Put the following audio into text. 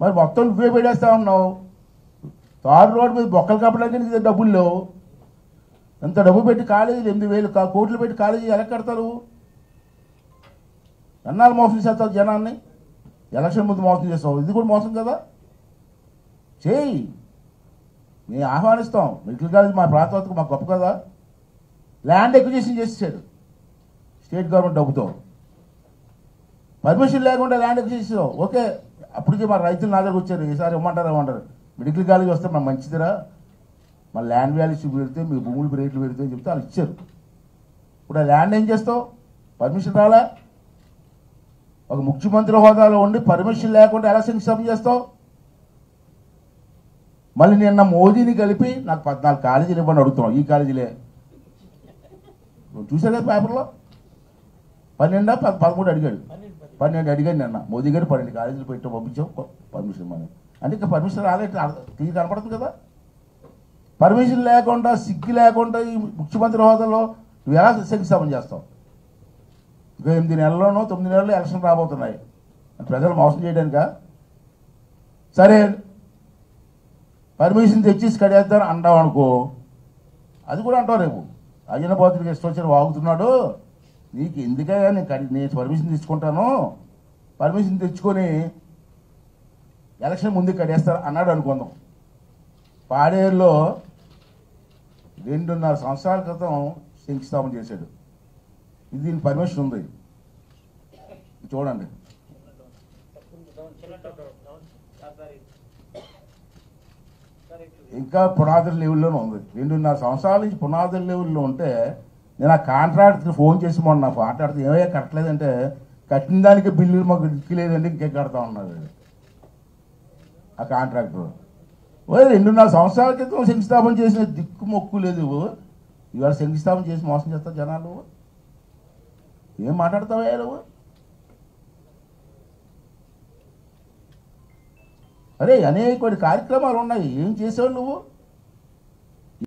మరి మొత్తం నువ్వే పెట్టేస్తా ఉన్నావు. తారు రోడ్డు మీద బొక్కలు కప్పడానికి నీకు డబ్బులు లేవు. ఎంత డబ్బు పెట్టి కాలేజీలు ఎనిమిది వేలు కోట్లు పెట్టి కాలేజీ ఎలా కడతారు? ఎన్నాళ్ళు మోసం చేస్తావు జనాన్ని? ఎలక్షన్ ముందు మోసం చేస్తావు. ఇది కూడా మోసం కదా? చేయి మేము ఆహ్వానిస్తాం. మెడికల్ కాలేజ్ మా ప్రాంతాలకు మాకు గొప్ప కదా. ల్యాండ్ ఎక్విజిషన్ చేసేసాడు. స్టేట్ గవర్నమెంట్ డబ్బుతో. పర్మిషన్ లేకుండా ల్యాండ్ ఎక్విజిషన్ ఓకే. అప్పటికే మా రైతులు నా దగ్గర వచ్చారు ఈసారి ఇవ్వమంటారు ఇవ్వమంటారు. మెడికల్ కాలేజ్ వస్తే మనం మంచిదిరా. మా ల్యాండ్ వాల్యూస్ పెడితే మీ భూములు రేట్లు పెడితే అని చెప్తే వాళ్ళు ఇచ్చారు. ఇప్పుడు ఆ ల్యాండ్ ఏం చేస్తావు? పర్మిషన్ రాలే? ఒక ముఖ్యమంత్రి హోదాలో ఉండి పర్మిషన్ లేకుండా ఎలా శంకుస్థాపన చేస్తావు? మళ్ళీ నిన్న మోదీని కలిపి నాకు పద్నాలుగు కాలేజీలు ఇవ్వని అడుగుతున్నాం ఈ కాలేజీలే. నువ్వు చూసావు కదా పేపర్లో? పన్నెండా? పదమూడు అడిగాడు. పన్నెండు అడిగాడు నిన్న మోదీ గారు పన్నెండు కాలేజీలు పెట్టి పంపించాం పర్మిషన్ మనం అంటే ఇంకా పర్మిషన్ రాలేదు. క్లియర్ కనపడుతుంది కదా. పర్మిషన్ లేకుండా సిగ్గు లేకుండా ఈ ముఖ్యమంత్రి హోదాలో నువ్వు ఎలా శంకుస్థాపన చేస్తావు? ఇంకా ఎనిమిది నెలల్లోనో తొమ్మిది నెలల్లో ఎలక్షన్ రాబోతున్నాయి. ప్రజలు మోసం చేయడానిక? సరే. పర్మిషన్ తెచ్చేసి కడేద్దాం అంటావు అనుకో. అది కూడా అంటావు రేపు. అజన పోతుడికి ఇష్టం వచ్చి వాగుతున్నాడు. నీకు ఎందుకయ్యా నేను నేను పర్మిషన్ తెచ్చుకుంటాను పర్మిషన్ తెచ్చుకొని ఎలక్షన్ ముందు కడేస్తారు అన్నాడు అనుకుందాం. పాడేరులో రెండున్నర సంవత్సరాల క్రితం శంకుస్థాపన చేశాడు. ఇది దీని పర్మిషన్ ఉంది. చూడండి. ఇంకా పునాదుల లెవెల్లోనే ఉంది. రెండున్నర సంవత్సరాల నుంచి పునాదుల లెవెల్లో ఉంటే నేను ఆ కాంట్రాక్టర్కి ఫోన్ చేసి మొన్న మాట్లాడితే ఏమయ్యా కట్టలేదంటే కట్టిన దానికి బిల్లు మాకు దిక్కులేదండి ఇంకే కడతా ఉన్నారు ఆ కాంట్రాక్టర్. ఓ రెండున్నర సంవత్సరాల క్రితం శంకుస్థాపన చేసిన దిక్కు మొక్కు లేదు. ఇవాళ శంకుస్థాపన చేసి మోసం చేస్తావు జనాలు. ఏం మాట్లాడతావయ్యా నువ్వు? అరే అనేక కార్యక్రమాలు ఉన్నాయి. ఏం చేసావు నువ్వు?